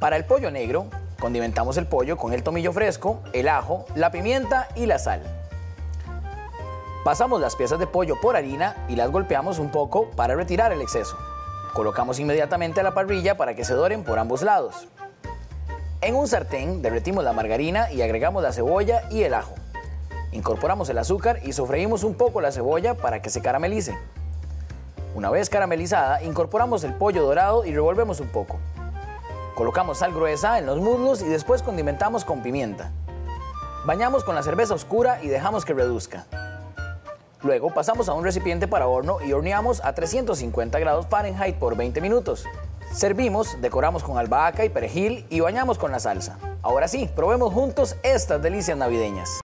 Para el pollo negro, condimentamos el pollo con el tomillo fresco, el ajo, la pimienta y la sal. Pasamos las piezas de pollo por harina y las golpeamos un poco para retirar el exceso. Colocamos inmediatamente a la parrilla para que se doren por ambos lados. En un sartén derretimos la margarina y agregamos la cebolla y el ajo. Incorporamos el azúcar y sofreímos un poco la cebolla para que se caramelice. Una vez caramelizada, incorporamos el pollo dorado y revolvemos un poco. Colocamos sal gruesa en los muslos y después condimentamos con pimienta. Bañamos con la cerveza oscura y dejamos que reduzca. Luego pasamos a un recipiente para horno y horneamos a 350 grados Fahrenheit por 20 minutos. Servimos, decoramos con albahaca y perejil y bañamos con la salsa. Ahora sí, probemos juntos estas delicias navideñas.